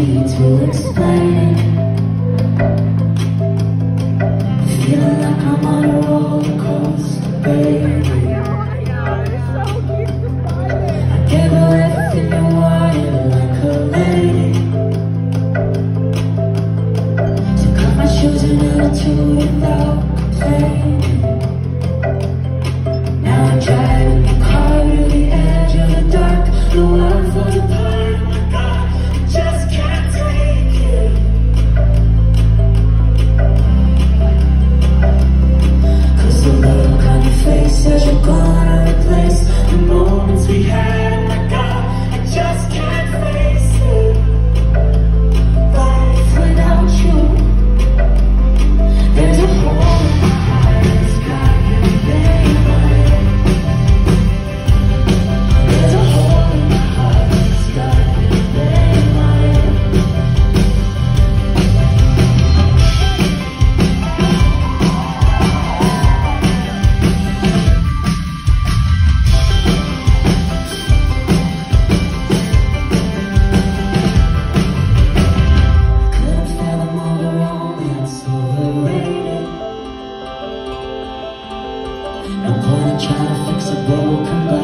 need to explain. Feeling like I'm on a roller baby. I gave her everything I wanted like a lady. Took off my shoes and attitude without complaining. Now I'm driving the car to the edge of the dark No one for the I'm gonna try to fix a broken body